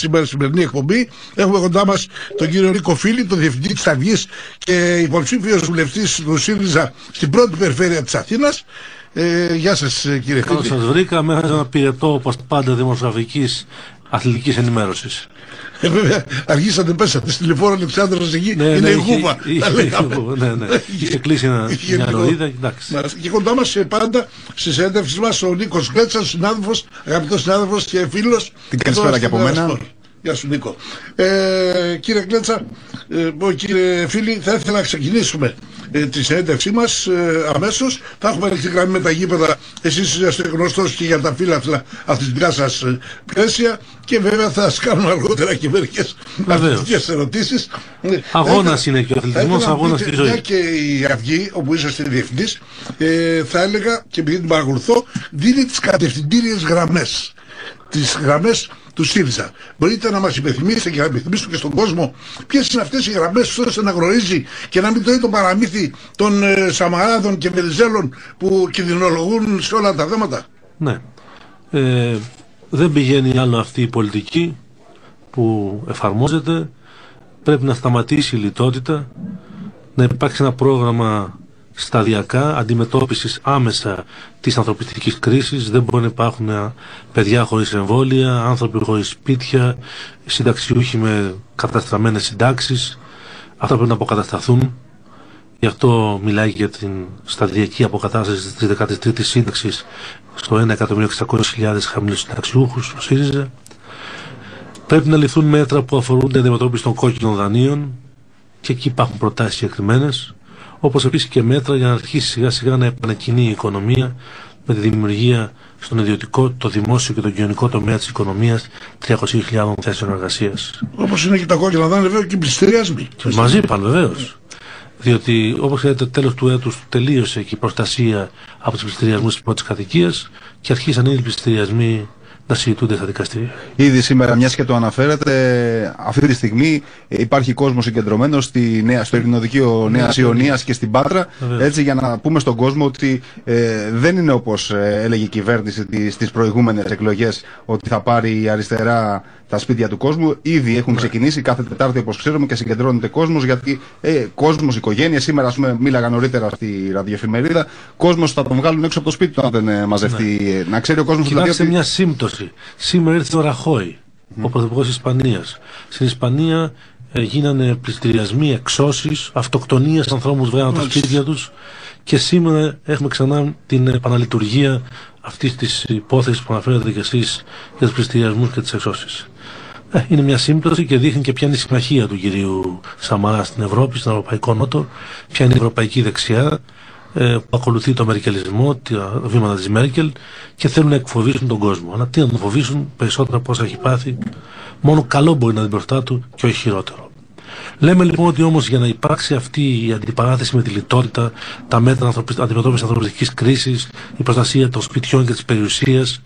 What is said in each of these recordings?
σήμερα σημερινή εκπομπή. Έχουμε κοντά μας τον κύριο Νίκο Φίλη, τον διευθυντή της Αυγής και υποψήφιος βουλευτής του ΣΥΡΙΖΑ στην πρώτη περιφέρεια της Αθήνας. Ε, γεια σας, κύριε Φίλη. Καλώ σας βρήκα. Μέχρι ένα πυρετό, όπως πάντα, δημοσιογραφικής αθλητικής ενημέρωσης. Ε, βέβαια, αργήσατε πέσατε στη λεωφόρο Αλεξάνδρας εκεί. Ναι, είναι ναι, η Γούβα. Ναι, ναι. Είχε κλείσει ένα, μια ροίδα. Και κοντά μας ε, πάντα στη συνέντευξη μας ο Νίκος Κλέτσας, συνάδελφος, αγαπητός συνάδελφος και φίλος. Την καλησπέρα και από μένα. Γεια σου Νίκο. Ε, κύριε Κλέτσα, ε, κύριε φίλοι, θα ήθελα να ξεκινήσουμε ε, της συνέντευξή μας ε, αμέσως. Θα έχουμε ανοιχτή γραμμή με τα γήπεδα. Εσείς είστε γνωστός και για τα φύλλα αθλητικά σας ε, πλαίσια και βέβαια θα σας κάνουμε αργότερα και μερικές αθλητικές ερωτήσεις. Ε, αγώνας είναι και ο αθλητισμός, αγώνας της ζωής. και η Αυγή, όπου είσαστε διευθυντής, ε, θα έλεγα και επειδή την παρακολουθώ, δίνει τις κατευθυντήριες γραμμές. Τις γραμμές του ΣΥΡΙΖΑ. Μπορείτε να μας υπενθυμίσετε και να υπενθυμίσετε και στον κόσμο ποιες είναι αυτές οι γραμμές ώστε να γνωρίζει και να μην το το παραμύθι των ε, Σαμαράδων και Βεριζέλων που κινδυνολογούν σε όλα τα θέματα. Ναι. Ε, δεν πηγαίνει άλλο αυτή η πολιτική που εφαρμόζεται. Πρέπει να σταματήσει η λιτότητα, να υπάρξει ένα πρόγραμμα σταδιακά αντιμετώπισης άμεσα της ανθρωπιστικής κρίσης. Δεν μπορεί να υπάρχουν παιδιά χωρίς εμβόλια, άνθρωποι χωρίς σπίτια, συνταξιούχοι με καταστραμμένες συντάξεις. Αυτά πρέπει να αποκατασταθούν. Γι' αυτό μιλάει για την σταδιακή αποκατάσταση της 13ης σύνταξης στο 1.600.000 χαμηλούς συνταξιούχους ο ΣΥΡΙΖΑ. Πρέπει να ληφθούν μέτρα που αφορούν την αντιμετώπιση των κόκκινων δανείων και εκεί υπάρχουν προτάσεις συγκεκριμένες όπως επίσης και μέτρα για να αρχίσει σιγά σιγά να επανεκκινεί η οικονομία με τη δημιουργία στον ιδιωτικό, το δημόσιο και το κοινωνικό τομέα της οικονομίας 300.000 θέσεων εργασίας. Όπως είναι και τα κόκκινα δάνεια βέβαια και οι πληστηριασμοί. Μαζί πάνε βεβαίως. Διότι όπως ξέρετε τέλος του έτους τελείωσε και η προστασία από τους πληστηριασμούς της πρώτης κατοικίας και αρχίσαν ήδη οι πληστηριασμοί να συζητούνται στα δικαστήρια. Ήδη σήμερα, μιας και το αναφέρατε, αυτή τη στιγμή υπάρχει κόσμος συγκεντρωμένος στη νέα, στο Ειρηνοδικείο Νέας Ιωνίας και στην Πάτρα. Έτσι, για να πούμε στον κόσμο ότι ε, δεν είναι όπως ε, έλεγε η κυβέρνηση στι προηγούμενες εκλογές, ότι θα πάρει η αριστερά τα σπίτια του κόσμου. Ήδη έχουν ναι. ξεκινήσει κάθε Τετάρτη, όπως ξέρουμε, και συγκεντρώνεται κόσμος. Γιατί ε, κόσμος, οικογένειες, σήμερα, ας πούμε, μίλαγα νωρίτερα στη ραδιοεφημερίδα, κόσμος θα τον βγάλουν έξω από το σπίτι του αν δεν ε, μαζευτεί. Ναι. Να ξέρει ο κόσμος δηλαδή. Ότι... μια σύμπτωση. Σήμερα ήρθε ο Ραχώη, mm. ο πρωθυπουργός Ισπανίας. Στην Ισπανία ε, γίνανε πληστηριασμοί, εξώσεις, αυτοκτονίες ανθρώπους βγάλαν τα σπίτια τους. Και σήμερα έχουμε ξανά την επαναλειτουργία αυτής της υπόθεσης που αναφέρατε κι εσείς για τους πληστηριασμούς και τις εξώσεις. Ε, είναι μια σύμπτωση και δείχνει και ποια είναι η συμμαχία του κυρίου Σαμαρά στην Ευρώπη, στον Ευρωπαϊκό Νότο, ποια είναι η Ευρωπαϊκή Δεξιά, ε, που ακολουθεί το αμερικαλισμό, τα βήματα της Μέρκελ και θέλουν να εκφοβήσουν τον κόσμο. Αλλά τι να τον φοβήσουν περισσότερα από όσα έχει πάθει, μόνο καλό μπορεί να δει μπροστά του και όχι χειρότερο. Λέμε λοιπόν ότι όμως για να υπάρξει αυτή η αντιπαράθεση με τη λιτότητα, τα μέτρα αντιμετώπισης ανθρωπιστικής κρίσης, η προστασία των σπιτιών και της περιουσίας,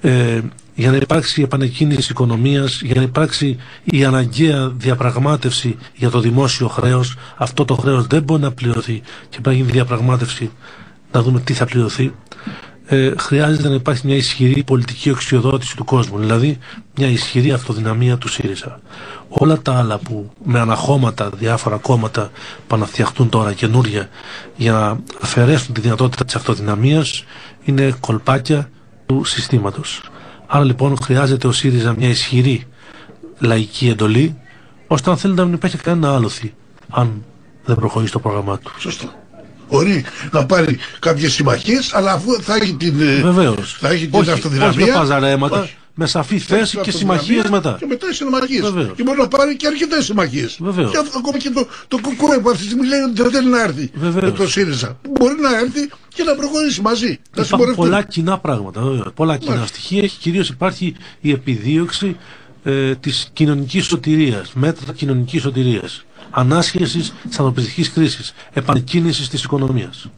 ε, για να υπάρξει η επανεκκίνηση οικονομίας, για να υπάρξει η αναγκαία διαπραγμάτευση για το δημόσιο χρέος, αυτό το χρέος δεν μπορεί να πληρωθεί και πρέπει να γίνει διαπραγμάτευση να δούμε τι θα πληρωθεί. Ε, χρειάζεται να υπάρχει μια ισχυρή πολιτική οξυοδότηση του κόσμου, δηλαδή μια ισχυρή αυτοδυναμία του ΣΥΡΙΖΑ. Όλα τα άλλα που με αναχώματα διάφορα κόμματα που να φτιαχτούν τώρα καινούρια για να αφαιρέσουν τη δυνατότητα της αυτοδυναμίας είναι κολπάκια του συστήματος. Άρα λοιπόν χρειάζεται ο ΣΥΡΙΖΑ μια ισχυρή λαϊκή εντολή ώστε αν θέλει να μην υπάρχει κανένα άλοθη αν δεν προχωρήσει το πρόγραμμά του. Σωστό. Μπορεί να πάρει κάποιες συμμαχίες, αλλά αφού θα έχει την, ε, Βεβαίως. θα έχει την αυτοδυναμία. Όχι με παζαρέματα, με σαφή θέση και συμμαχίες μετά. Και μετά οι συμμαχίες. Και μπορεί να πάρει και αρκετές συμμαχίες. Και ακόμα και το, το κουκούε που αυτή τη στιγμή λέει ότι δεν θέλει να έρθει Βεβαίως. με το ΣΥΡΙΖΑ. Μπορεί να έρθει και να προχωρήσει μαζί. Υπάρχουν πολλά κοινά πράγματα. Βέβαια. Πολλά κοινά Μάλιστα. στοιχεία. Κυρίως υπάρχει η επιδίωξη ε, της κοινωνικής σωτηρίας, μέτρα κοινωνικής σωτηρίας. Ανάσχεσης της ανθρωπιστικής κρίσης, επανεκκίνησης της οικονομίας.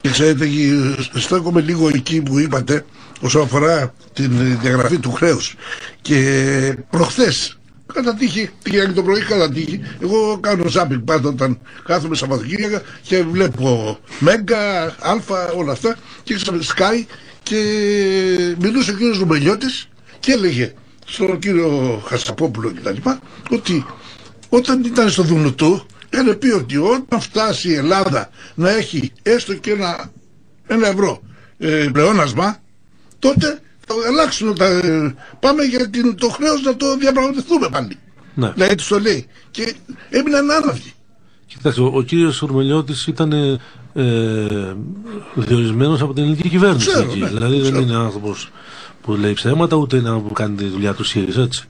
Και ξέρετε, στέκομαι λίγο εκεί που είπατε όσον αφορά την διαγραφή του χρέους. Και προχθές, κατά τύχη, πήγα το πρωί κατά τύχη, εγώ κάνω ζάμπινγκ πάντα όταν κάθομαι Σαββατοκύριακα και βλέπω Μέγκα, Αλφα, όλα αυτά και Sky και μιλούσε ο κύριος Ρουμελιώτης και έλεγε στον κύριο Χασαπόπουλο κτλ. ότι όταν ήταν στο Δουνουτού έκανε πει ότι όταν φτάσει η Ελλάδα να έχει έστω και ένα, ένα ευρώ ε, πλεόνασμα τότε θα αλλάξουν τα, ε, πάμε για την, το χρέος να το διαπραγματευτούμε πάλι. Ναι. Δηλαδή τους το λέει. Και έμειναν άναυδοι. Κοιτάξτε, ο, ο κύριος Ορμελιώτης ήταν ε, διορισμένος από την ελληνική κυβέρνηση. Ξέρω, ναι, δηλαδή δεν είναι άνθρωπος που λέει ψέματα, ούτε είναι που κάνει τη δουλειά του ΣΥΡΙΖΑ. Έτσι.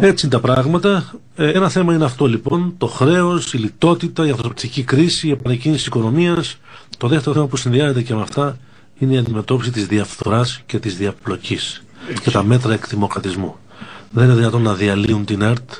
έτσι είναι τα πράγματα. Ε, ένα θέμα είναι αυτό λοιπόν, το χρέος, η λιτότητα, η ανθρωπιστική κρίση, η επανεκκίνηση της οικονομίας. Το δεύτερο θέμα που συνδυάζεται και με αυτά είναι η αντιμετώπιση της διαφθοράς και της διαπλοκής και τα μέτρα εκδημοκρατισμού. Δεν είναι δυνατόν να διαλύουν την ΕΡΤ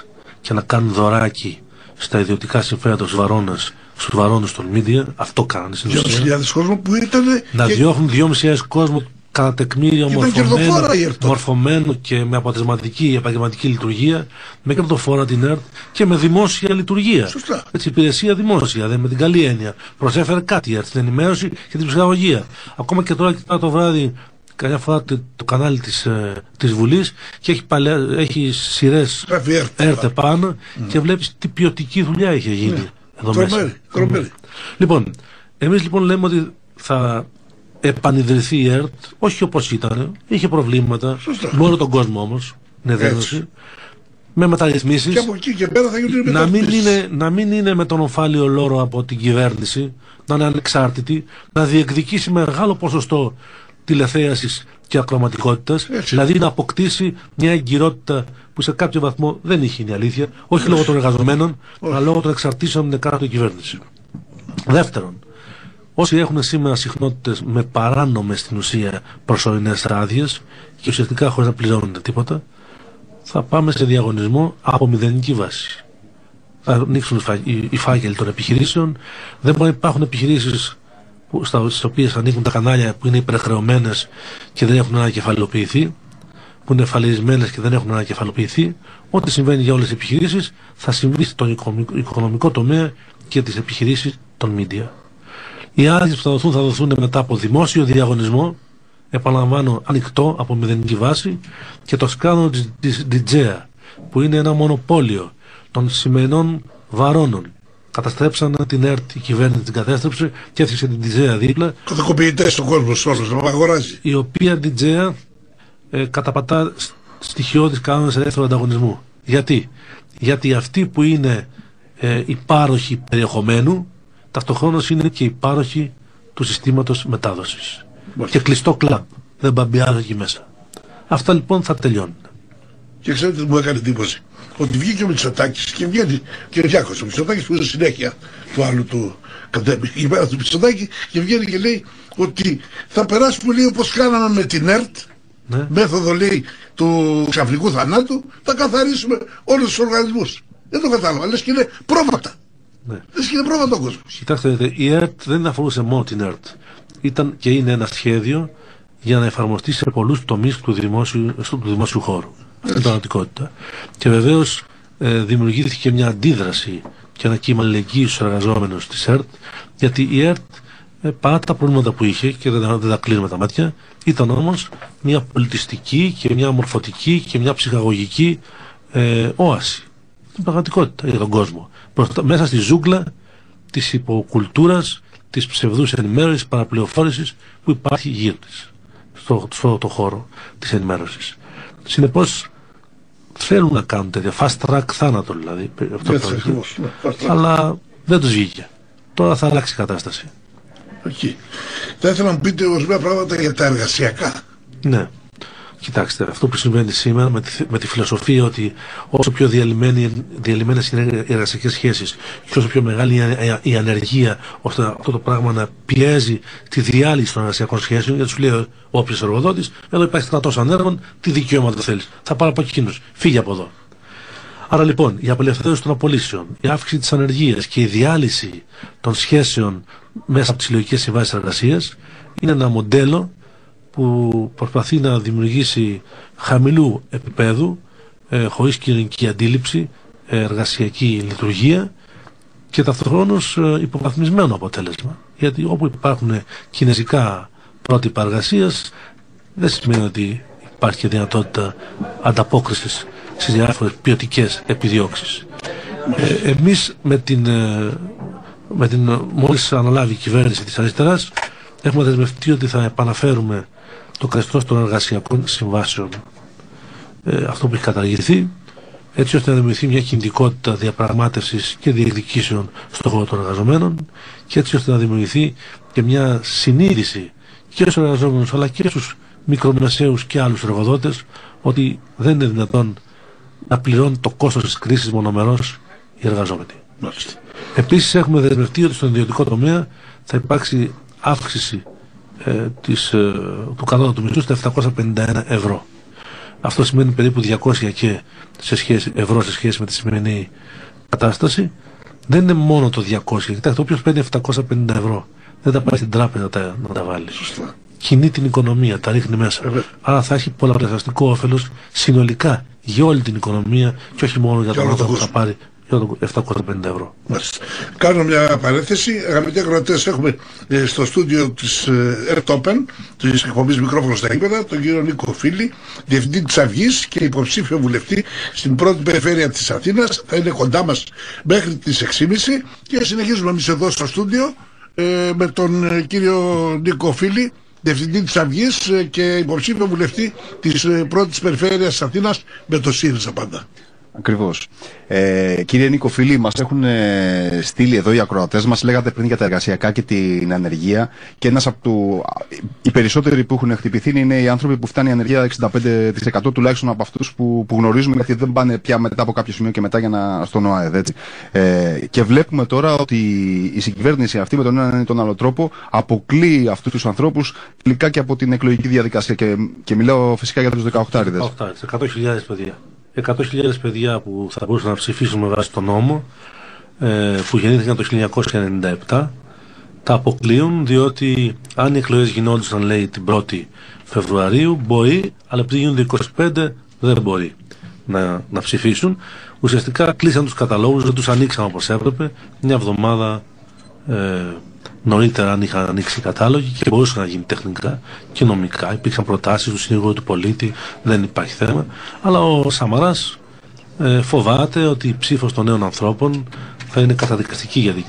και να κάνουν δωράκι στα ιδιωτικά συμφέροντα τους βαρόνα στους βαρόνου των μίντια. Αυτό κάνανε στην ουσία. κόσμο που ήταν. Να και... διώχνουν 2.500 κόσμο κατά τεκμήριο μορφωμένο, μορφωμένο και με αποτελεσματική επαγγελματική λειτουργία, με κερδοφόρα την ΕΡΤ και με δημόσια λειτουργία. Σωστά. Έτσι, υπηρεσία δημόσια, δε, με την καλή έννοια. Προσέφερε κάτι η ΕΡΤ, την ενημέρωση και την ψυχαγωγία. Ακόμα και τώρα κοιτάω το βράδυ καμιά φορά το, το κανάλι της, ε, της Βουλής και έχει, παλαιά, έχει σειρές ΕΡΤ πάνω mm. και βλέπεις τι ποιοτική δουλειά έχει γίνει mm. εδώ μέσα. Λοιπόν, εμείς λοιπόν λέμε ότι θα επανειδρυθεί η ΕΡΤ, όχι όπως ήταν, είχε προβλήματα, μόνο τον κόσμο όμως, νεδέρωση, με μεταρρυθμίσεις. Και από εκεί και πέρα θα γίνουν να μην είναι, να μην είναι με τον οφάλιο λόρο από την κυβέρνηση, να είναι ανεξάρτητη, να διεκδικήσει μεγάλο ποσοστό τηλεθέασης και ακροματικότητας, δηλαδή να αποκτήσει μια εγκυρότητα που σε κάποιο βαθμό δεν είχε η αλήθεια, όχι λόγω των εργαζομένων, αλλά λόγω των εξαρτήσεων με κάτω κυβέρνηση. Δεύτερον, Όσοι έχουν σήμερα συχνότητες με παράνομες στην ουσία προσωρινές άδειες και ουσιαστικά χωρίς να πληρώνουν τίποτα, θα πάμε σε διαγωνισμό από μηδενική βάση. Θα ανοίξουν οι φάκελοι των επιχειρήσεων. Δεν μπορεί να υπάρχουν επιχειρήσεις στις οποίες ανοίγουν τα κανάλια που είναι υπερχρεωμένες και δεν έχουν ανακεφαλαιοποιηθεί, που είναι φαλαιρισμένε και δεν έχουν ανακεφαλαιοποιηθεί. Ό,τι συμβαίνει για όλες τις επιχειρήσεις θα συμβεί στον οικονομικό τομέα και τις επιχειρήσεις των media. Οι άδειες που θα δοθούν θα δοθούν μετά από δημόσιο διαγωνισμό, επαναλαμβάνω ανοιχτό από μηδενική βάση, και το σκάνδαλο της Ντιτζέα, που είναι ένα μονοπόλιο των σημερινών βαρώνων. Καταστρέψαν την ΕΡΤ, η κυβέρνηση την κατέστρεψε και έθιξε την Ντιτζέα δίπλα. Κατακοποιητέ στον κόσμο όλο, να αγοράζει. Η οποία Ντιτζέα ε, καταπατά στοιχειώδεις κανόνες ελεύθερου ανταγωνισμού. Γιατί; Γιατί αυτοί που είναι ε, υπάροχοι περιεχομένου ταυτοχρόνως είναι και υπάροχη του συστήματος μετάδοσης. Και κλειστό κλαμπ. Δεν μπαμπιάζει εκεί μέσα. Αυτά λοιπόν θα τελειώνουν. Και ξέρετε τι μου έκανε εντύπωση; Ότι βγήκε ο Μητσοτάκης και βγαίνει και ο Διάκο. Ο Μητσοτάκης που είναι συνέχεια του άλλου του η μέρα του Μητσοτάκη και βγαίνει και λέει ότι θα περάσουμε λίγο όπως κάναμε με την ΕΡΤ. Ναι. Μέθοδο λέει του ξαφνικού θανάτου, θα καθαρίσουμε όλους τους οργανισμούς. Δεν το κατάλαβα, λες και είναι πρόβατα. Ναι. Δεν σκέφτεται πρόβλημα τον κόσμο. Κοιτάξτε, η ΕΡΤ δεν αφορούσε μόνο την ΕΡΤ. Ήταν και είναι ένα σχέδιο για να εφαρμοστεί σε πολλούς τομείς του δημόσιου, του δημόσιου χώρου. Αυτή είναι η πραγματικότητα. Και βεβαίως ε, δημιουργήθηκε μια αντίδραση και ένα κύμα αλληλεγγύη στους εργαζόμενους της ΕΡΤ, γιατί η ΕΡΤ ε, παρά τα προβλήματα που είχε και δεν, δεν τα κλείνουμε τα μάτια, ήταν όμως μια πολιτιστική και μια μορφωτική και μια ψυχαγωγική ε, όαση. Την πραγματικότητα για τον κόσμο μέσα στη ζούγκλα της υποκουλτούρας, της ψευδούς ενημέρωσης, παραπληροφόρησης που υπάρχει γύρω της, στο, στο το χώρο της ενημέρωσης. Συνεπώς θέλουν να κάνουν τέτοια fast track θάνατο δηλαδή, αυτό το αλλά δεν τους βγήκε. Τώρα θα αλλάξει η κατάσταση. Okay. Θα ήθελα να μου πείτε ορισμένα πράγματα για τα εργασιακά. Ναι. Κοιτάξτε, αυτό που συμβαίνει σήμερα με τη, με τη φιλοσοφία ότι όσο πιο διαλυμένες είναι οι εργασιακές σχέσεις και όσο πιο μεγάλη είναι η ανεργία ώστε αυτό το πράγμα να πιέζει τη διάλυση των εργασιακών σχέσεων γιατί σου λέει όποιος εργοδότης, εδώ υπάρχει στρατός ανέργων, τι δικαιώματα θέλεις. Θα πάρω από εκείνους. Φύγει από εδώ. Άρα λοιπόν, η απελευθέρωση των απολύσεων, η αύξηση της ανεργίας και η διάλυση των σχέσεων μέσα από τις συλλογικές συμβάσεις εργασίας είναι ένα μοντέλο που προσπαθεί να δημιουργήσει χαμηλού επίπεδου, ε, χωρίς κοινωνική αντίληψη, ε, εργασιακή λειτουργία και ταυτοχρόνως ε, υποβαθμισμένο αποτέλεσμα. Γιατί όπου υπάρχουν κινέζικα πρότυπα εργασίας, δεν σημαίνει ότι υπάρχει δυνατότητα ανταπόκρισης στις διάφορες ποιοτικές επιδιώξεις. Ε, εμείς με την, ε, με την μόλις αναλάβει η κυβέρνηση της αριστεράς έχουμε δεσμευτεί ότι θα επαναφέρουμε το καθεστώς των εργασιακών συμβάσεων ε, αυτό που έχει καταργηθεί έτσι ώστε να δημιουργηθεί μια κινητικότητα διαπραγμάτευσης και διεκδικήσεων στον χώρο των εργαζομένων και έτσι ώστε να δημιουργηθεί και μια συνείδηση και στους εργαζόμενους αλλά και στους μικρομεσαίους και άλλους εργοδότες ότι δεν είναι δυνατόν να πληρώνει το κόστος της κρίσης μονομερός οι εργαζόμενοι. Επίσης έχουμε δεσμευτεί ότι στον ιδιωτικό τομέα θα υπάρξει αύξηση ε, της, ε, του κανόνα του μισθού στα 751 ευρώ. Αυτό σημαίνει περίπου 200 και σε σχέση, ευρώ σε σχέση με τη σημερινή κατάσταση. Δεν είναι μόνο το 200. Κοιτάξτε, όποιος παίρνει 750 ευρώ δεν θα πάει στην τράπεζα να τα, να τα βάλει. Σωστά. Κινεί την οικονομία, τα ρίχνει μέσα. Ε, Άρα θα έχει πολλαπλασιαστικό όφελος συνολικά για όλη την οικονομία και όχι μόνο για τον άνθρωπο που θα πάρει 750 ευρώ. Μάλιστα. Κάνω μια παρέθεση. Αγαπητοί ακροατές, έχουμε ε, στο στούντιο της ε, Open, της εκπομπής Μικρόφωνο στα Ήπεδα, τον κύριο Νίκο Φίλη, διευθυντή της Αυγής και υποψήφιο βουλευτή στην πρώτη περιφέρεια της Αθήνας. Θα είναι κοντά μας μέχρι τις 6.30 και συνεχίζουμε εμείς εδώ στο στούντιο ε, με τον ε, κύριο Νίκο Φίλη, διευθυντή της Αυγής ε, και υποψήφιο βουλευτή της ε, πρώτης περιφέρειας της Αθήνας με το ΣΥΡΙΖΑ πάντα. Ακριβώς. Ε, κύριε Νίκο, φίλοι, μας έχουν ε, στείλει εδώ οι ακροατές μας. Λέγατε πριν για τα εργασιακά και την ανεργία. Και ένας από του. Οι περισσότεροι που έχουν χτυπηθεί είναι οι άνθρωποι που φτάνει η ανεργία 65% τουλάχιστον από αυτούς που, που γνωρίζουμε, γιατί δεν πάνε πια μετά από κάποιο σημείο και μετά για να, στον ΟΑΕΔ. Έτσι. Ε, και βλέπουμε τώρα ότι η συγκυβέρνηση αυτή με τον έναν ή τον άλλο τρόπο αποκλείει αυτούς τους ανθρώπους τελικά και από την εκλογική διαδικασία. Και, και μιλάω φυσικά για τους 18 18 100.000 παιδιά. 100.000 παιδιά που θα μπορούσαν να ψηφίσουν με βάση τον νόμο ε, που γεννήθηκαν το 1997 τα αποκλείουν διότι αν οι εκλογές γινόντουσαν λέει την 1η Φεβρουαρίου μπορεί αλλά επειδή γίνονται 25 δεν μπορεί να, να ψηφίσουν. Ουσιαστικά κλείσαν τους καταλόγους δεν τους ανοίξαν όπως έπρεπε. Μια εβδομάδα ε, νωρίτερα αν είχαν ανοίξει οι κατάλογοι και μπορούσε να γίνει τεχνικά και νομικά. Υπήρξαν προτάσεις του συνήγορου του πολίτη, δεν υπάρχει θέμα. Αλλά ο Σαμαράς ε, φοβάται ότι η ψήφος των νέων ανθρώπων θα είναι καταδικαστική για την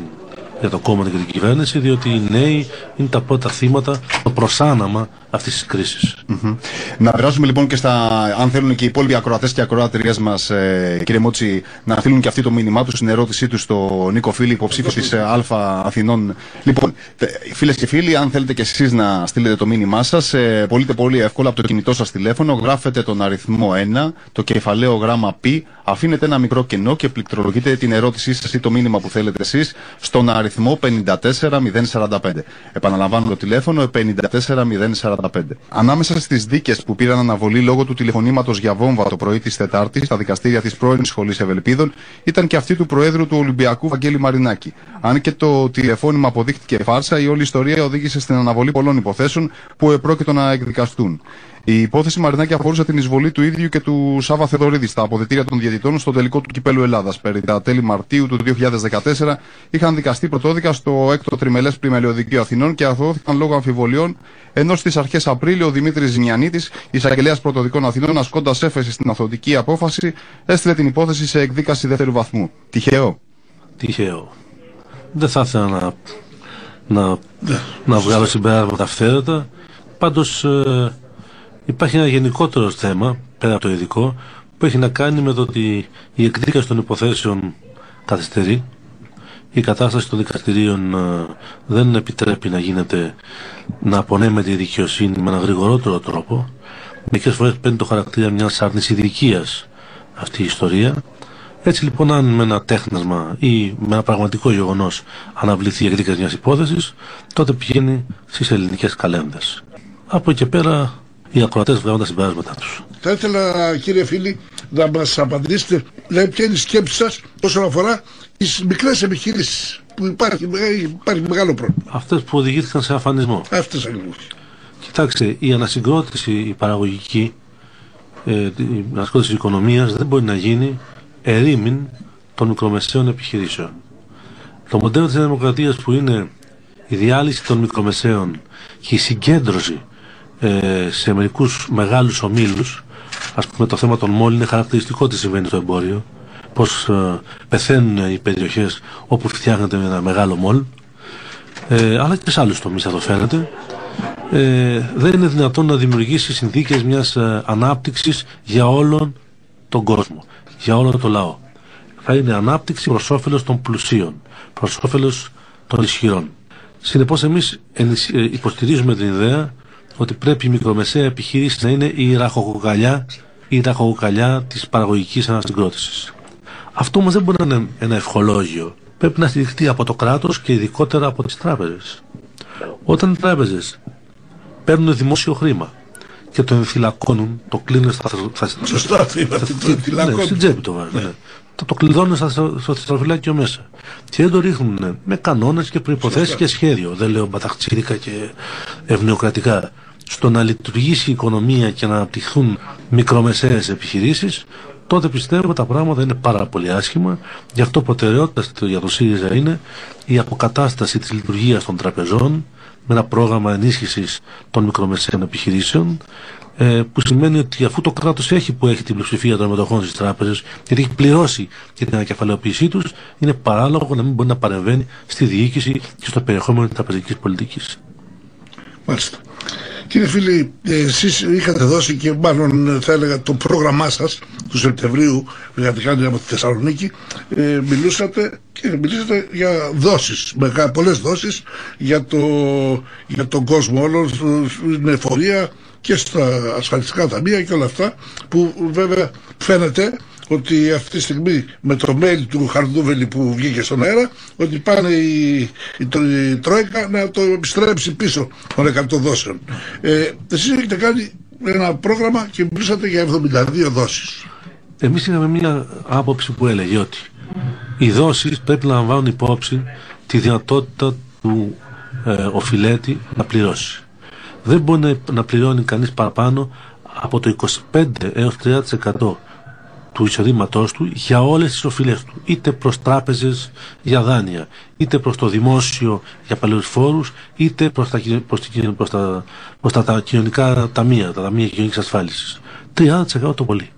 για το κόμμα και την κυβέρνηση, διότι οι νέοι είναι τα πρώτα θύματα, το προσάναμα αυτής της κρίσης. Mm-hmm. Να περάσουμε λοιπόν και στα, αν θέλουν και οι υπόλοιποι ακροατές και ακροατρίε μας, ε, κύριε Μότση, να στείλουν και αυτοί το μήνυμά τους στην ερώτησή τους στο Νίκο Φίλη, υποψήφιο της ε, Α Αθηνών. Λοιπόν, φίλες και φίλοι, αν θέλετε και εσείς να στείλετε το μήνυμά σας, ε, πολείτε πολύ εύκολα από το κινητό σας τηλέφωνο, γράφετε τον αριθμό 1, το κεφαλαίο γράμμα π, αφήνετε ένα μικρό κενό και πληκτρολογείτε την ερώτησή σας ή το μήνυμα που θέλετε εσείς στον αριθμό 54045. Επαναλαμβάνω το τηλέφωνο 54045. Ανάμεσα στις δίκες που πήραν αναβολή λόγω του τηλεφωνήματος για βόμβα το πρωί της Τετάρτης στα δικαστήρια της πρώην Σχολής Ευελπίδων ήταν και αυτή του Προέδρου του Ολυμπιακού Βαγγέλη Μαρινάκη. Αν και το τηλεφώνημα αποδείχτηκε φάρσα, η όλη ιστορία οδήγησε στην αναβολή πολλών υποθέσεων που επρόκειτο να εκδικαστούν. Η υπόθεση Μαρινάκη αφορούσε την εισβολή του ίδιου και του Σάβα Θεοδωρίδη στα αποδητήρια των διαιτητών στο τελικό του κυπέλου Ελλάδας. Περί τα τέλη Μαρτίου του 2014 είχαν δικαστεί πρωτόδικα στο έκτο τριμελές πλημελαιοδικείο Αθηνών και αθωώθηκαν λόγω αμφιβολιών, ενώ στις αρχές Απρίλιο ο Δημήτρης Ζημιανίτης, εισαγγελέας πρωτοδικών Αθηνών, ασκώντας έφεση στην αθωτική απόφαση, έστειλε την υπόθεση σε εκδίκαση δεύτερου βαθμού. Τυχαίο. Τυχαίο. Δεν θα ήθελα να, να, να βγάλω συμπεράσματα αυθαίρετα. Πάντως ε, Υπάρχει ένα γενικότερο θέμα, πέρα από το ειδικό, που έχει να κάνει με το ότι η εκδίκαση των υποθέσεων καθυστερεί. Η κατάσταση των δικαστηρίων ε, δεν επιτρέπει να γίνεται να απονέμεται η δικαιοσύνη με έναν γρηγορότερο τρόπο. Μερικές φορές παίρνει το χαρακτήρα μιας αρνησιδικία αυτή η ιστορία. Έτσι λοιπόν, αν με ένα τέχνασμα ή με ένα πραγματικό γεγονός αναβληθεί η εκδίκαση μιας υπόθεσης, τότε πηγαίνει στις ελληνικές καλένδες. Από εκεί πέρα οι ακροατές βγάζουν τα συμπεράσματά τους. Θα ήθελα, κύριε φίλοι, να μας απαντήσετε, δηλαδή, ποια είναι η σκέψη σας όσον αφορά τις μικρές επιχειρήσεις που υπάρχει, υπάρχει μεγάλο πρόβλημα. Αυτές που οδηγήθηκαν σε αφανισμό. Αυτές ακριβώς. Κοιτάξτε, η ανασυγκρότηση η παραγωγική, ε, η ανασυγκρότηση της οικονομίας δεν μπορεί να γίνει ερήμην των μικρομεσαίων επιχειρήσεων. Το μοντέλο της Δημοκρατίας που είναι η διάλυση των μικρομεσαίων και η συγκέντρωση ε, σε μερικούς μεγάλους ομίλους, ας πούμε το θέμα των μόλ είναι χαρακτηριστικό τι συμβαίνει στο εμπόριο. Πώς ε, πεθαίνουν οι περιοχές όπου φτιάχνεται ένα μεγάλο μόλ. Ε, αλλά και σε άλλους τομείς θα το φαίνεται. Ε, δεν είναι δυνατόν να δημιουργήσει συνθήκες μιας ε, ανάπτυξης για όλον τον κόσμο, για όλο το λαό. Θα είναι ανάπτυξη προς όφελος των πλουσίων, προς όφελος των ισχυρών. Συνεπώς, εμείς ε, υποστηρίζουμε την ιδέα ότι πρέπει η μικρομεσαία επιχείρηση να είναι η ραχοκοκαλιά, η ραχοκοκαλιά της παραγωγικής ανασυγκρότησης. Αυτό όμως δεν μπορεί να είναι ένα ευχολόγιο. Πρέπει να στηριχτεί από το κράτος και ειδικότερα από τις τράπεζες. Όταν οι τράπεζες παίρνουν δημόσιο χρήμα και το εμφυλακώνουν, το κλείνουν στα. Σωστά, ναι, στην τσέπη το βάζουν. Ναι. Το, το κλειδώνουν στο στραφυλάκιο μέσα. Και δεν το ρίχνουν με κανόνες και προποθέσει και σχέδιο. Δεν λέω μπαταχτσίρικα και ευνεοκρατικά στο να λειτουργήσει η οικονομία και να αναπτυχθούν μικρομεσαίες επιχειρήσεις τότε πιστεύω ότι τα πράγματα είναι πάρα πολύ άσχημα γι' αυτό προτεραιότητα για το ΣΥΡΙΖΑ είναι η αποκατάσταση της λειτουργίας των τραπεζών με ένα πρόγραμμα ενίσχυσης των μικρομεσαίων επιχειρήσεων ε, που σημαίνει ότι αφού το κράτος έχει που έχει την πλειοψηφία των μετοχών στις τράπεζες γιατί έχει πληρώσει για την ανακεφαλαιοποίησή τους είναι παράλογο να μην μπορεί να παρεμβαίνει στη διοίκηση και στο περιεχόμενο της τραπεζικής πολιτικής. Μάλιστα. Κύριε φίλοι, εσείς είχατε δώσει και μάλλον θα έλεγα το πρόγραμμά σας του Σεπτεμβρίου για την από τη Θεσσαλονίκη. Ε, μιλούσατε και μιλήσατε για δόσεις, με πολλές δόσεις για, το, για τον κόσμο όλο, στην εφορία και στα ασφαλιστικά ταμεία και όλα αυτά που βέβαια φαίνεται ότι αυτή τη στιγμή με το mail του Χαρδούβελη που βγήκε στον αέρα ότι πάνε η, η, η Τρόικα να το επιστρέψει πίσω των 100 δόσεων. Ε, εσείς έχετε κάνει ένα πρόγραμμα και μιλήσατε για 72 δόσεις. Εμείς είχαμε μια άποψη που έλεγε ότι οι δόσεις πρέπει να λαμβάνουν υπόψη τη δυνατότητα του ε, οφειλέτη να πληρώσει. Δεν μπορεί να πληρώνει κανείς παραπάνω από το 25 έως 30% του εισοδήματός του για όλες τις οφειλές του. Είτε προς τράπεζες για δάνεια, είτε προς το δημόσιο για παλαιούς φόρους, είτε προς τα, προς τα, προς τα, κοινωνικά ταμεία, τα ταμεία κοινωνικής ασφάλισης. 30% το πολύ.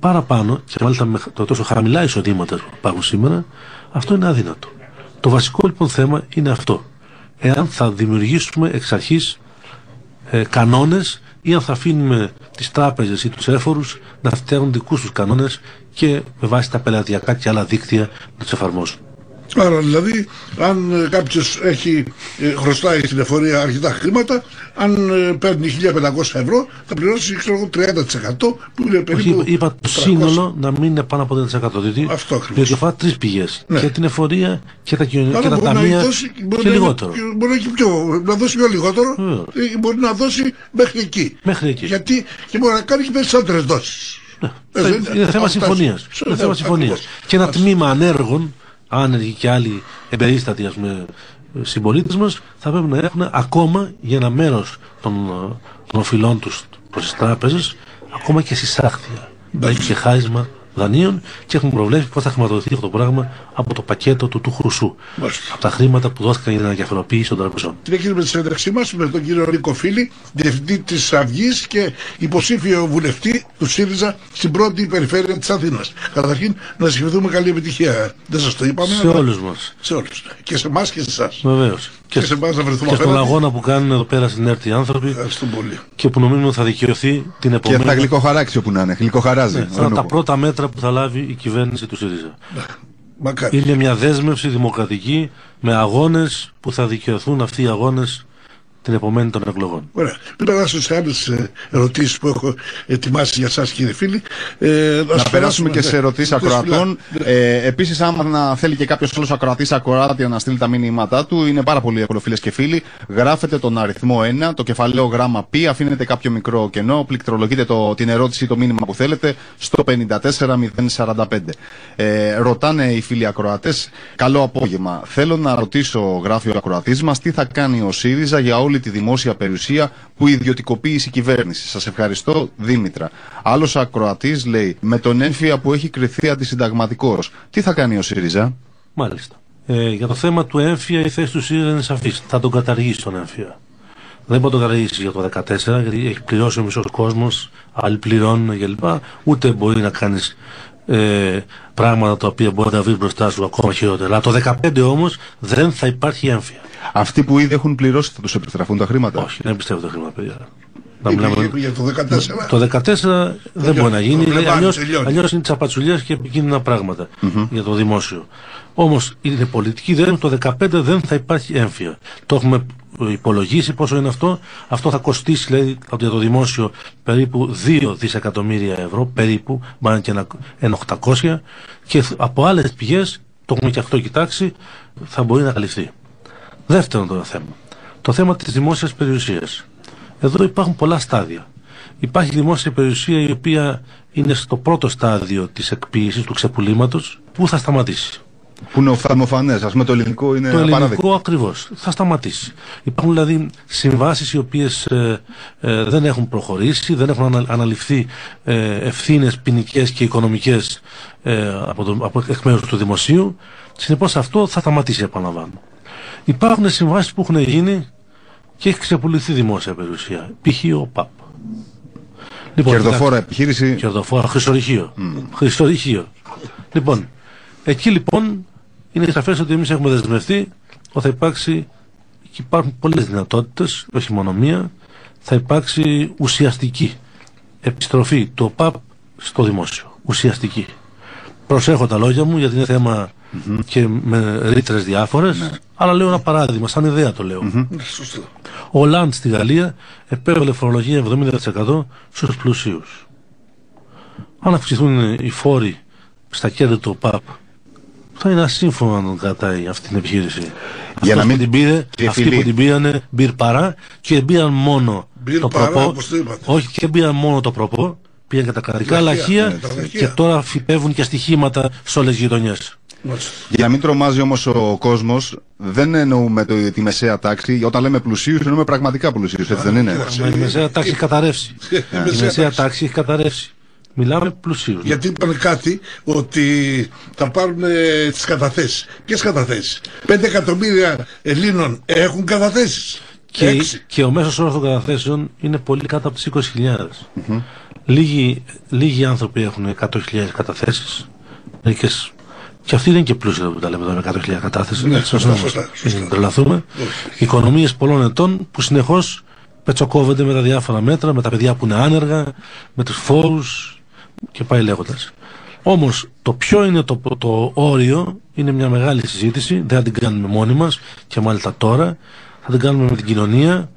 Παραπάνω, και μάλιστα με το τόσο χαμηλά εισοδήματα που υπάρχουν σήμερα, αυτό είναι αδύνατο. Το βασικό λοιπόν θέμα είναι αυτό. Εάν θα δημιουργήσουμε εξ αρχής ε, κανόνες ή αν θα αφήνουμε τις τράπεζες ή τους έφορους να φτιάχνουν δικούς τους κανόνες και με βάση τα πελατειακά και άλλα δίκτυα να τους εφαρμόσουν. Άρα δηλαδή, αν ε, κάποιος έχει ε, χρωστάει στην εφορία αρκετά χρήματα, αν ε, παίρνει 1500 ευρώ, θα πληρώσει ξέρω, 30% που είναι περίπου. Όχι, είπα το σύνολο να μην είναι πάνω από 30%. Διότι, Αυτό διότι αφορά τρεις πηγές. Ναι. Και την εφορία και τα κοινωνικά και τα ταμεία. και λιγότερο. Μπορεί να, πιο, να δώσει πιο λιγότερο, ή μπορεί να δώσει μέχρι εκεί. Μέχρι εκεί. Γιατί και μπορεί να κάνει και περισσότερες δόσεις. Ναι. Είναι θέμα συμφωνίας. Είναι θέμα συμφωνίας. Και ένα τμήμα ανέργων άνεργοι και άλλοι εμπερίστατοι ας πούμε, συμπολίτες μας θα πρέπει να έχουν ακόμα για ένα μέρος των, των οφειλών τους προς τις τράπεζες ακόμα και συσάχθεια. Δηλαδή και χάρισμα δανείων και έχουν προβλέψει πώς θα χρηματοδοτηθεί αυτό το πράγμα από το πακέτο του του χρυσού. Από τα χρήματα που δόθηκαν για την ανακεφαλοποίηση των τραπεζών. Την έγινε με τη συνέντευξή μας με τον κύριο Νίκο Φίλη, διευθυντή της Αυγής και υποψήφιο βουλευτή του ΣΥΡΙΖΑ στην πρώτη περιφέρεια της Αθήνας. Καταρχήν να σας ευχηθούμε καλή επιτυχία. Δεν σας το είπαμε. Σε όλους μας. Σε όλους. Και σε εμάς και σε εσάς. Βεβαίως. Και, και, σε εμάς να βρεθούμε Και στον αγώνα που κάνουν εδώ πέρα στην ΕΡΤ οι άνθρωποι. πολύ. Και που νομίζουμε θα δικαιωθεί την επόμενη. Και θα γλυκοχαράξει όπου να είναι. Γλυκοχαράζει. Ναι, θα είναι τα πρώτα μέτρα που θα λάβει η κυβέρνηση του ΣΥΡΙΖΑ. Μακάρι. Είναι μια δέσμευση δημοκρατική με αγώνες που θα δικαιωθούν αυτοί οι αγώνες την επομένη των εκλογών. Ωραία. Πριν περάσω σε άλλες ερωτήσεις που έχω ετοιμάσει για εσά, κύριε φίλοι. Ε, να περάσουμε και σε ερωτήσεις ακροατών. Ε, Επίσης, άμα να θέλει και κάποιος άλλος ακροατής ακροάτια να στείλει τα μήνυματά του, είναι πάρα πολύ εύκολο, φίλες και φίλοι. Γράφετε τον αριθμό 1, το κεφαλαίο γράμμα π, αφήνετε κάποιο μικρό κενό, πληκτρολογείτε το, την ερώτηση ή το μήνυμα που θέλετε στο 54045. Ε, ρωτάνε οι φίλοι ακροατές, καλό απόγευμα. Θέλω να ρωτήσω, γράφει ο ακροατής μας, τι θα κάνει ο ΣΥΡΙΖΑ για όλη τη δημόσια περιουσία που ιδιωτικοποίησε η κυβέρνηση. Σας ευχαριστώ, Δήμητρα. Άλλος ακροατής λέει, με τον έμφυα που έχει κρυθεί αντισυνταγματικό, τι θα κάνει ο ΣΥΡΙΖΑ; Μάλιστα. Ε, για το θέμα του έμφυα η θέση του ΣΥΡΙΖΑ είναι σαφής. Θα τον καταργήσει τον έμφυα. Δεν μπορεί να το καταργήσει για το 2014, γιατί έχει πληρώσει ο μισός κόσμος, άλλοι πληρώνουν κλπ. Ούτε μπορεί να κάνεις ε, πράγματα τα οποία μπορεί να βρεις μπροστά σου ακόμα χειρότερα. Αλλά το 2015 όμως δεν θα υπάρχει έμφυα. Αυτοί που ήδη έχουν πληρώσει θα τους επιστραφούν τα χρήματα. Όχι, δεν πιστεύω τα χρήματα, παιδιά. Να μιλάμε για το 2014. Το 2014 δεν μπορεί να γίνει. Αλλιώ Αλλιώς είναι τσαπατσουλιές και επικίνδυνα πράγματα mm-hmm. για το δημόσιο. Όμως είναι πολιτική δέσμευση. Το 2015 δεν θα υπάρχει έμφυα. Το έχουμε υπολογίσει πόσο είναι αυτό. Αυτό θα κοστίσει δηλαδή, για το δημόσιο περίπου 2 δισεκατομμύρια ευρώ. Περίπου, μπορεί και ένα, ένα 800. Και από άλλες πηγές, το έχουμε και αυτό κοιτάξει, θα μπορεί να καλυφθεί. Δεύτερον το θέμα. Το θέμα της δημόσιας περιουσίας. Εδώ υπάρχουν πολλά στάδια. Υπάρχει δημόσια περιουσία η οποία είναι στο πρώτο στάδιο της εκποίησης του ξεπουλήματος που θα σταματήσει. Που είναι οφθαλμοφανές, ας πούμε το ελληνικό είναι Το ελληνικό ακριβώς. Θα σταματήσει. Υπάρχουν δηλαδή συμβάσεις οι οποίες ε, ε, δεν έχουν προχωρήσει, δεν έχουν αναλυφθεί ε, ευθύνες ποινικές και οικονομικές ε, από, το, από εκ μέρους του δημοσίου. Συνεπώς αυτό θα σταματήσει, επαναλαμβάνω. Υπάρχουν συμβάσεις που έχουν γίνει και έχει ξεπουληθεί δημόσια περιουσία. Π.χ. ο ΠΑΠ. Λοιπόν, κερδοφόρα επιχείρηση. Κερδοφόρα, χρυσορυχείο. Mm. Χρυσορυχείο. Λοιπόν, εκεί λοιπόν είναι σαφές ότι εμείς έχουμε δεσμευτεί ότι θα υπάρξει και υπάρχουν πολλές δυνατότητες, όχι μόνο μία, θα υπάρξει ουσιαστική επιστροφή του ΟΠΑΠ στο δημόσιο. Ουσιαστική. Προσέχω τα λόγια μου γιατί είναι θέμα mm-hmm. και με ρήτρες διάφορες, ναι. αλλά λέω ένα παράδειγμα, σαν ιδέα το λέω. Mm-hmm. Ο Λαντ στη Γαλλία επέβαλε φορολογία 70% στους πλουσίους. Αν αυξηθούν οι φόροι στα κέρδη του ΟΠΑΠ, θα είναι ασύμφωνο να τον κρατάει αυτή την επιχείρηση. Για να μην την πήρε, αυτοί που την πήρανε μπυρ παρά και μπήραν μόνο το προπό. Όχι και μπήραν μόνο το προπό, πήγαν και τα κρατικά λαχεία ναι, και τώρα φυπεύουν και στοιχήματα σε όλες τις γειτονιές. Για να μην τρομάζει όμως ο κόσμος, δεν εννοούμε το, τη μεσαία τάξη. Όταν λέμε πλουσίους, εννοούμε πραγματικά πλουσίους, έτσι δεν είναι; Η μεσαία τάξη έχει καταρρεύσει. Η μεσαία τάξη έχει καταρρεύσει. Μιλάμε πλουσίους. Γιατί είπαν κάτι ότι θα πάρουν τις καταθέσεις. Ποιες καταθέσεις; 5 εκατομμύρια Ελλήνων έχουν καταθέσεις. Και, και ο μέσος όρος των καταθέσεων είναι πολύ κάτω από τις 20.000. Mm-hmm. Λίγοι, λίγοι άνθρωποι έχουν 100.000 καταθέσεις. Και αυτοί δεν είναι και πλούσιοι που τα λέμε εδώ με 100.000 κατάθεση. Ναι, σωστά, σωστά, σωστά. τρελαθούμε. Οικονομίες πολλών ετών που συνεχώς πετσοκόβονται με τα διάφορα μέτρα, με τα παιδιά που είναι άνεργα, με τους φόρου και πάει λέγοντας. Όμως το ποιο είναι το, το όριο είναι μια μεγάλη συζήτηση. Δεν θα την κάνουμε μόνοι μας και μάλιστα τώρα. Θα την κάνουμε με την κοινωνία.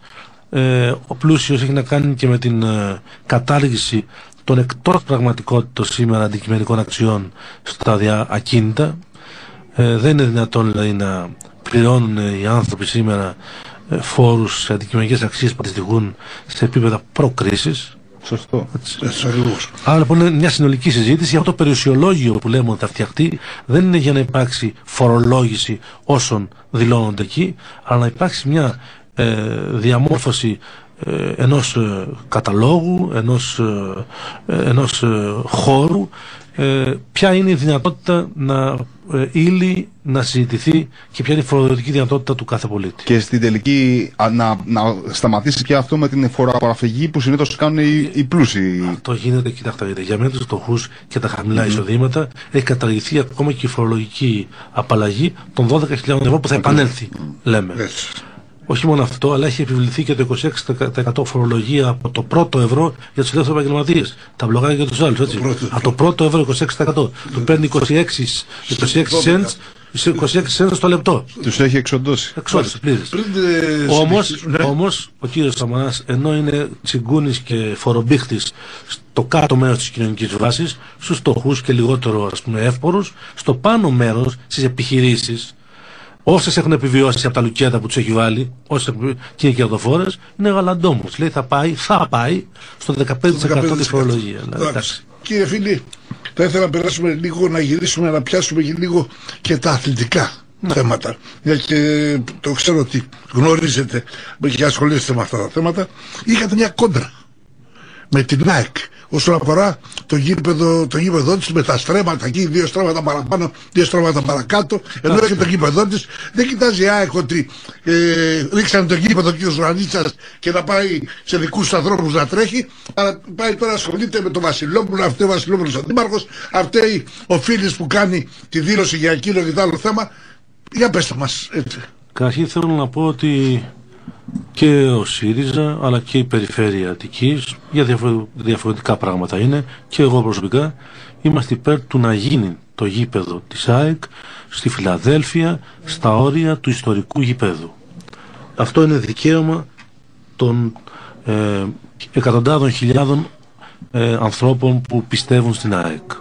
Ε, ο πλούσιος έχει να κάνει και με την ε, κατάργηση των εκτός πραγματικότητας σήμερα αντικειμενικών αξιών στα δια ακίνητα. Ε, δεν είναι δυνατόν δηλαδή, να πληρώνουν οι άνθρωποι σήμερα ε, φόρους σε αντικειμενικές αξίες που αντιστοιχούν σε επίπεδα προκρίσης. Σωστό. Έτσι. Άρα λοιπόν είναι μια συνολική συζήτηση για αυτό το περιουσιολόγιο που λέμε ότι θα φτιαχτεί δεν είναι για να υπάρξει φορολόγηση όσων δηλώνονται εκεί, αλλά να υπάρξει μια ε, διαμόρφωση ε, ενός ε, καταλόγου, ενός, ε, ενός χώρου ποια είναι η δυνατότητα να ύλη να συζητηθεί και ποια είναι η φορολογική δυνατότητα του κάθε πολίτη; Και στην τελική να, να σταματήσει και αυτό με την φοροαπαραφυγή που συνήθως κάνουν οι, οι πλούσιοι; Αυτό γίνεται, κοιτάξτε, για μένα τους φτωχούς και τα χαμηλά mm. εισοδήματα έχει καταργηθεί ακόμα και η φορολογική απαλλαγή των 12.000 ευρώ που θα επανέλθει, λέμε. Όχι μόνο αυτό, αλλά έχει επιβληθεί και το 26% φορολογία από το πρώτο ευρώ για τους ελεύθερους επαγγελματίες. Τα μπλογάρια για τους άλλους. Από το πρώτο ευρώ 26%. Του παίρνει 26, 26 cents 26 cents το λεπτό. Τους έχει εξοντώσει. Εξοντώσει, πλήρε. Όμως, όμως, ο κύριος Σαμαρά, ενώ είναι τσιγκούνης και φορομπίχτη στο κάτω μέρος της κοινωνικής βάσης, στους φτωχούς και λιγότερο εύπορους, στο πάνω μέρος στις επιχειρήσεις, Όσες έχουν επιβιώσει από τα λουκέτα που τους έχει βάλει, όσες και οι κερδοφόρες, είναι γαλαντόμο. Λέει θα πάει, θα πάει στο 15%, της φορολογίας. Κύριε φίλοι, θα ήθελα να περάσουμε λίγο, να γυρίσουμε, να πιάσουμε και λίγο και τα αθλητικά ναι. θέματα. Γιατί το ξέρω ότι γνωρίζετε και ασχολείστε με αυτά τα θέματα. Είχατε μια κόντρα με την ΑΕΚ όσον αφορά το γήπεδο, το γήπεδο της με τα στρέμματα εκεί, δύο στρέμματα παραπάνω, δύο στρέμματα παρακάτω, ενώ έχει το γήπεδο της, δεν κοιτάζει η ΑΕΚ ότι ε, ρίξανε το γήπεδο και ο Ζουρανίτσας και να πάει σε δικούς ανθρώπους να τρέχει, αλλά πάει τώρα ασχολείται με τον Βασιλόπουλο, αυτό ο Βασιλόπουλος ο Δήμαρχος, αυτό ο Φίλης που κάνει τη δήλωση για εκείνο και το άλλο θέμα. Για πέστε μας έτσι. Καταρχήν θέλω να πω ότι και ο ΣΥΡΙΖΑ αλλά και η Περιφέρεια Αττικής για διαφορετικά πράγματα είναι και εγώ προσωπικά είμαστε υπέρ του να γίνει το γήπεδο της ΑΕΚ στη Φιλαδέλφια στα όρια του ιστορικού γήπεδου. Αυτό είναι δικαίωμα των ε, εκατοντάδων χιλιάδων ε, ανθρώπων που πιστεύουν στην ΑΕΚ.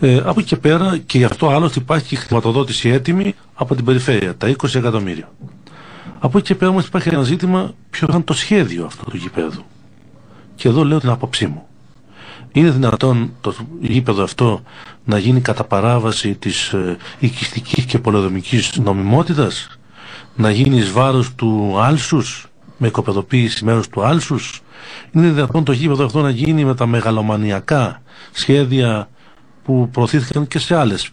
Ε, από εκεί και πέρα και γι' αυτό άλλωστε υπάρχει χρηματοδότηση έτοιμη από την περιφέρεια, τα 20 εκατομμύρια. Από εκεί και πέρα όμως υπάρχει ένα ζήτημα ποιο ήταν το σχέδιο αυτού του γηπέδου. Και εδώ λέω την άποψή μου. Είναι δυνατόν το γήπεδο αυτό να γίνει κατά παράβαση της ε, οικιστικής και πολεοδομικής νομιμότητας, να γίνει εις βάρος του άλσους, με οικοπεδοποίηση μέρους του άλσους; Είναι δυνατόν το γήπεδο αυτό να γίνει με τα μεγαλομανιακά σχέδια που προωθήθηκαν και σε άλλες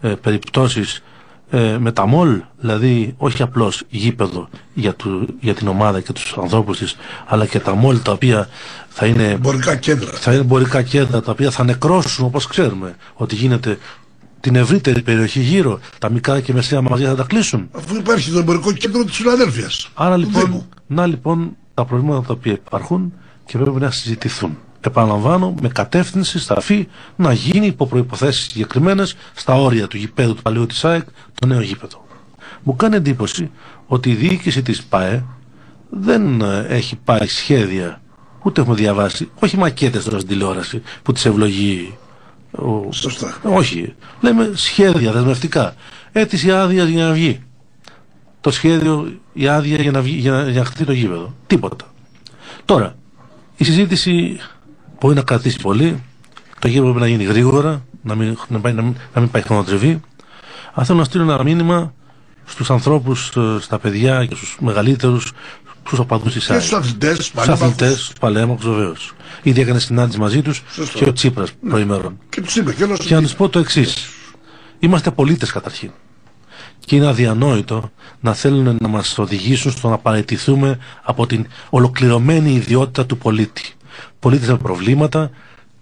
ε, περιπτώσεις ε, με τα μόλ, δηλαδή όχι απλώς γήπεδο για, του, για την ομάδα και τους ανθρώπους της, αλλά και τα μόλ τα οποία θα είναι εμπορικά κέντρα. Θα είναι εμπορικά κέντρα τα οποία θα νεκρώσουν όπως ξέρουμε ότι γίνεται την ευρύτερη περιοχή γύρω, τα μικρά και μεσαία μαγαζιά θα τα κλείσουν. Αφού υπάρχει το εμπορικό κέντρο της Φιλαδέλφειας. Άρα λοιπόν, να λοιπόν τα προβλήματα τα οποία υπάρχουν και πρέπει να συζητηθούν επαναλαμβάνω, με κατεύθυνση σταφή να γίνει υπό προποθέσει συγκεκριμένες στα όρια του γηπέδου του παλαιού της ΑΕΚ το νέο γήπεδο. Μου κάνει εντύπωση ότι η διοίκηση της ΠΑΕ δεν ε, έχει πάει σχέδια, ούτε έχουμε διαβάσει, όχι μακέτες τώρα στην τηλεόραση που τη ευλογεί. Ο... Σωστά. Όχι. Λέμε σχέδια δεσμευτικά. Αίτηση άδεια για να βγει. Το σχέδιο, η άδεια για να, βγει, για να, για να χτίσει το γήπεδο. Τίποτα. Τώρα, η συζήτηση μπορεί να κρατήσει πολύ. Το γύρο πρέπει να γίνει γρήγορα, να μην, να πάει, να μην, να μην πάει χρονοτριβή. Αλλά θέλω να στείλω ένα μήνυμα στους ανθρώπους, ε, στα παιδιά και στους μεγαλύτερους, στους οπαδούς της ΑΕΚ. Στους αθλητές, παλέμαχου βεβαίως. Ήδη έκανε συνάντηση μαζί τους και ο Τσίπρας ναι. προημέρων. Και τους είπε και, και να τους πω το εξής. Είμαστε πολίτες καταρχήν. Και είναι αδιανόητο να θέλουν να μας οδηγήσουν στο να παραιτηθούμε από την ολοκληρωμένη ιδιότητα του πολίτη πολίτες με προβλήματα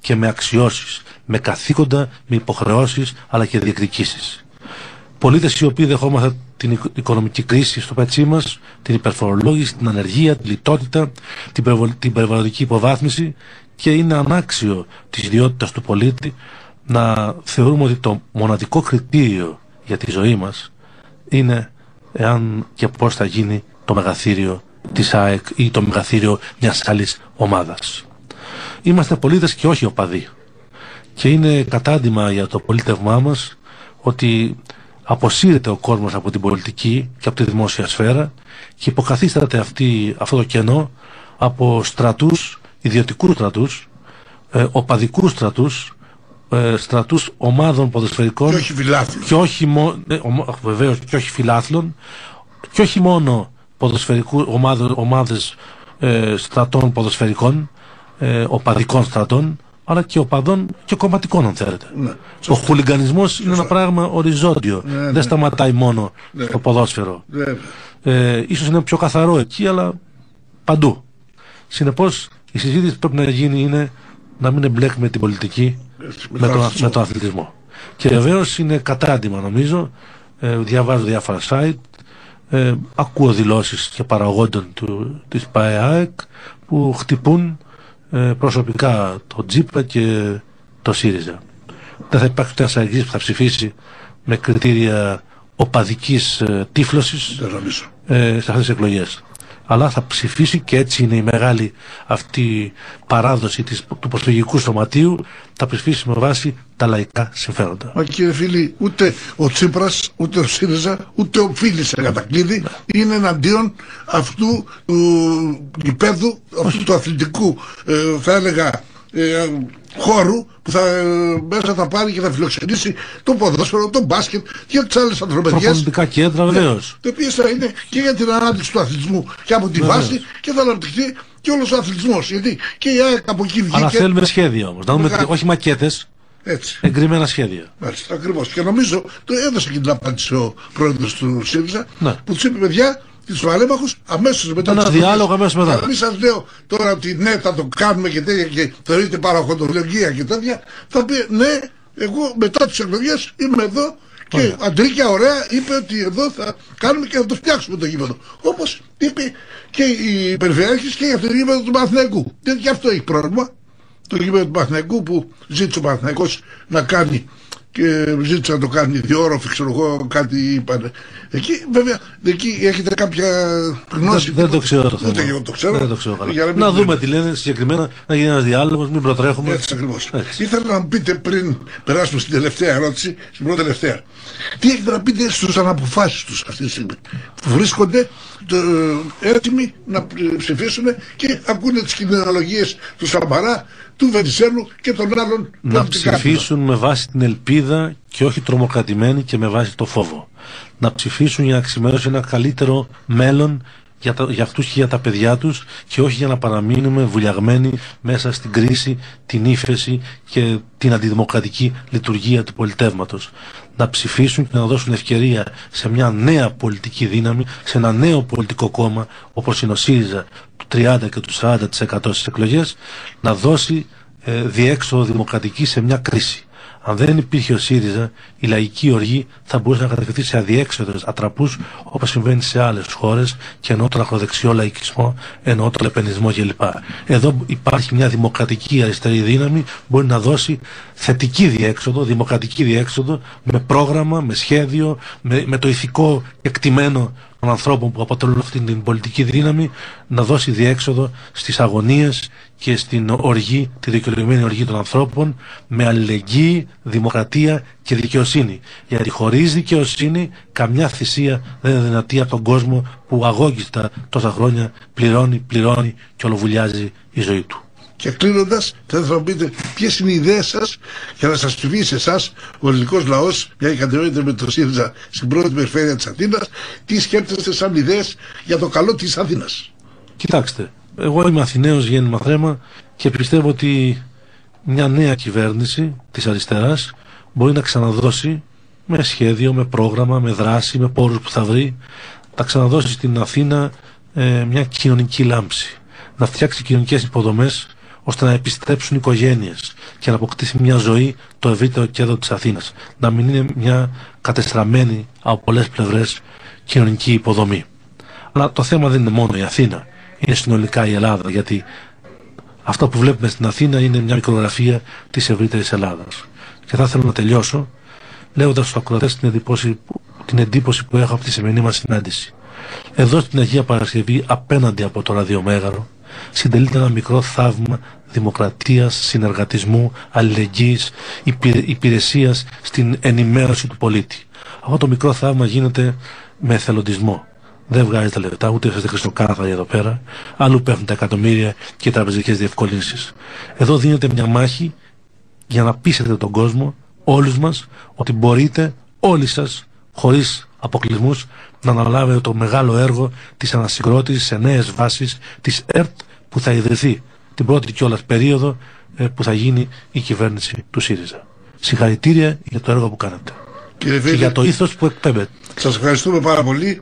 και με αξιώσεις, με καθήκοντα, με υποχρεώσεις αλλά και διεκδικήσεις. Πολίτες οι οποίοι δεχόμαστε την οικονομική κρίση στο πετσί μας, την υπερφορολόγηση, την ανεργία, την λιτότητα, την περιβαλλοντική υποβάθμιση και είναι ανάξιο της ιδιότητας του πολίτη να θεωρούμε ότι το μοναδικό κριτήριο για τη ζωή μας είναι εάν και πώς θα γίνει το μεγαθύριο της ΑΕΚ ή το μεγαθύριο μιας άλλης ομάδας. Είμαστε πολίτες και όχι οπαδοί. Και είναι κατάντημα για το πολίτευμά μας ότι αποσύρεται ο κόσμος από την πολιτική και από τη δημόσια σφαίρα και υποκαθίσταται αυτή, αυτό το κενό από στρατούς, ιδιωτικούς στρατούς, ε, οπαδικούς στρατούς, ε, στρατούς ομάδων ποδοσφαιρικών και όχι φιλάθλων και όχι, ε, βεβαίως, και όχι φιλάθλων και όχι μόνο ποδοσφαιρικού, ομάδες, ομάδες ε, στρατών ποδοσφαιρικών ε, οπαδικών στρατών αλλά και οπαδών και κομματικών αν θέλετε. Ναι, ο χουλιγκανισμός είναι ένα πράγμα οριζόντιο. Ναι, Δεν ναι. σταματάει μόνο ναι. στο ποδόσφαιρο. Ε, ίσως είναι πιο καθαρό εκεί αλλά παντού. Συνεπώς η συζήτηση που πρέπει να γίνει είναι να μην εμπλέκουμε την πολιτική με, τον, με τον αθλητισμό. Και βεβαίως είναι κατάντημα νομίζω. Ε, διαβάζω διάφορα site, ε, ακούω δηλώσεις και παραγόντων του, της ΠΑΕΑΕΚ που χτυπούν ε, προσωπικά το Τζίπρα και το ΣΥΡΙΖΑ. Δεν θα υπάρχει ούτε ένας που θα ψηφίσει με κριτήρια οπαδικής ε, τύφλωσης ε, σε αυτές τις εκλογές. Αλλά θα ψηφίσει και έτσι είναι η μεγάλη αυτή παράδοση της, του προσφυγικού σωματείου θα ψηφίσει με βάση τα λαϊκά συμφέροντα. Μα κύριε φίλοι, ούτε ο Τσίπρας, ούτε ο ΣΥΡΙΖΑ, ούτε ο Φίλης σε κατακλείδη είναι εναντίον αυτού του γηπέδου, αυτού του αθλητικού, ε, θα έλεγα, ε, χώρου που θα, ε, μέσα θα πάρει και θα φιλοξενήσει το ποδόσφαιρο, το μπάσκετ και τις άλλες ανθρωπιέ. Τα πολιτικά κέντρα, βεβαίως. Ναι, το οποίο θα είναι και για την ανάπτυξη του αθλητισμού και από τη βάση και θα αναπτυχθεί και όλος ο αθλητισμός. Γιατί και η ΑΕΚ από εκεί βγήκε. Αλλά θέλουμε σχέδια όμως. Να δούμε, όχι μακέτες. Έτσι. Εγκριμένα σχέδια. Μάλιστα, ακριβώς. Και νομίζω το έδωσε και την απάντηση ο πρόεδρος του ΣΥΡΙΖΑ ναι. που του είπε, παιδιά, τους παρέμαχους αμέσως μετά. Ένα διάλογο αμέσως μετά. Μην σας λέω τώρα ότι ναι, θα το κάνουμε και τέτοια και θεωρείται παραχοντολογία και τέτοια. Θα πει ναι, εγώ μετά τις εκλογές είμαι εδώ και Ωραία. Αντρίκια ωραία είπε ότι εδώ θα κάνουμε και θα το φτιάξουμε το γήπεδο. Όπως είπε και η Περιφερειάρχης και για το γήπεδο του Παναθηναϊκού. Και αυτό έχει πρόβλημα. Το γήπεδο του Παναθηναϊκού που ζήτησε ο Παναθηναϊκός να κάνει και ζήτησα να το κάνει διόροφη, ξέρω εγώ, κάτι είπαν. Εκεί βέβαια, εκεί έχετε κάποια γνώση. Δεν, δεν το ξέρω το Ούτε εγώ το ξέρω. Δεν το ξέρω καλά. Να, δούμε τι λένε συγκεκριμένα, να γίνει ένας διάλογος, μην προτρέχουμε. Έτσι ακριβώς. Ήθελα να μου πείτε πριν περάσουμε στην τελευταία ερώτηση, στην πρώτη τελευταία. Τι έχετε να πείτε στους αναποφάσεις τους αυτή τη στιγμή; Βρίσκονται το, ε, έτοιμοι να ψηφίσουν και ακούνε τις κοινωνιολογίες του Σαμπαρά, του Βενιζέλου και των άλλων Να ψηφίσουν με βάση την ελπίδα και όχι τρομοκρατημένοι και με βάση το φόβο. Να ψηφίσουν για να ξημερώσουν ένα καλύτερο μέλλον για, τα, για αυτούς και για τα παιδιά τους και όχι για να παραμείνουμε βουλιαγμένοι μέσα στην κρίση, την ύφεση και την αντιδημοκρατική λειτουργία του πολιτεύματος. Να ψηφίσουν και να δώσουν ευκαιρία σε μια νέα πολιτική δύναμη, σε ένα νέο πολιτικό κόμμα όπως είναι ο ΣΥΡΙΖΑ του 30 και του 40% στις εκλογές, να δώσει ε, διέξοδο δημοκρατική σε μια κρίση. Αν δεν υπήρχε ο ΣΥΡΙΖΑ, η λαϊκή οργή θα μπορούσε να κατευθυνθεί σε αδιέξοδες ατραπούς όπως συμβαίνει σε άλλες χώρες και ενώ τον ακροδεξιό λαϊκισμό, ενώ τον επενδυσμό κλπ. Εδώ υπάρχει μια δημοκρατική αριστερή δύναμη που μπορεί να δώσει θετική διέξοδο, δημοκρατική διέξοδο με πρόγραμμα, με σχέδιο, με, με το ηθικό εκτιμένο των ανθρώπων που αποτελούν αυτή την πολιτική δύναμη να δώσει διέξοδο στις αγωνίες και στην οργή, τη δικαιολογημένη οργή των ανθρώπων με αλληλεγγύη, δημοκρατία και δικαιοσύνη. Γιατί χωρίς δικαιοσύνη καμιά θυσία δεν είναι δυνατή από τον κόσμο που αγώγιστα τόσα χρόνια πληρώνει, πληρώνει και ολοβουλιάζει η ζωή του. Και κλείνοντας, θα ήθελα να πείτε ποιες είναι οι ιδέες σας για να σας ψηφίσει εσάς ο ελληνικός λαός, μια κατηγορία με το ΣΥΡΙΖΑ στην πρώτη περιφέρεια της Αθήνας, τι σκέφτεστε σαν ιδέες για το καλό της Αθήνας; Κοιτάξτε, εγώ είμαι Αθηναίος γέννημα θρέμα και πιστεύω ότι μια νέα κυβέρνηση της αριστεράς μπορεί να ξαναδώσει με σχέδιο, με πρόγραμμα, με δράση, με πόρους που θα βρει, να ξαναδώσει στην Αθήνα ε, μια κοινωνική λάμψη. Να φτιάξει κοινωνικές υποδομές ώστε να επιστρέψουν οι οικογένειες και να αποκτήσει μια ζωή το ευρύτερο κέντρο της Αθήνας. Να μην είναι μια κατεστραμμένη από πολλές πλευρές κοινωνική υποδομή. Αλλά το θέμα δεν είναι μόνο η Αθήνα είναι συνολικά η Ελλάδα γιατί αυτό που βλέπουμε στην Αθήνα είναι μια μικρογραφία της ευρύτερης Ελλάδας. Και θα ήθελα να τελειώσω λέγοντας στους ακροατές την εντύπωση, την εντύπωση που έχω από τη σημερινή μας συνάντηση. Εδώ στην Αγία Παρασκευή απέναντι από το ραδιομέγαρο συντελείται ένα μικρό θαύμα δημοκρατίας, συνεργατισμού, αλληλεγγύης, υπηρεσίας στην ενημέρωση του πολίτη. Αυτό το μικρό θαύμα γίνεται με εθελοντισμό δεν βγάζει τα λεφτά, ούτε είστε χρυσοκάθαροι εδώ πέρα. Αλλού πέφτουν τα εκατομμύρια και οι τραπεζικές διευκολύνσεις. Εδώ δίνεται μια μάχη για να πείσετε τον κόσμο, όλους μας, ότι μπορείτε όλοι σας, χωρίς αποκλεισμούς, να αναλάβετε το μεγάλο έργο της ανασυγκρότησης σε νέες βάσεις της ΕΡΤ που θα ιδρυθεί την πρώτη κιόλας περίοδο ε, που θα γίνει η κυβέρνηση του ΣΥΡΙΖΑ. Συγχαρητήρια για το έργο που κάνετε. Κύριε και για το ήθος που εκπέμπετε. Σας ευχαριστούμε πάρα πολύ.